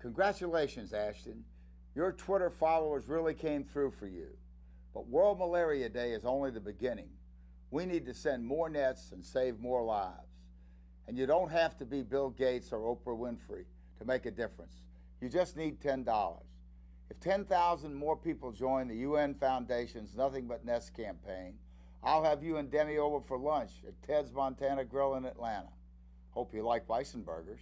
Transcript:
Congratulations, Ashton. Your Twitter followers really came through for you. But World Malaria Day is only the beginning. We need to send more nets and save more lives. And you don't have to be Bill Gates or Oprah Winfrey to make a difference. You just need $10. If 10,000 more people join the UN Foundation's Nothing But Nets campaign, I'll have you and Demi over for lunch at Ted's Montana Grill in Atlanta. Hope you like bison burgers.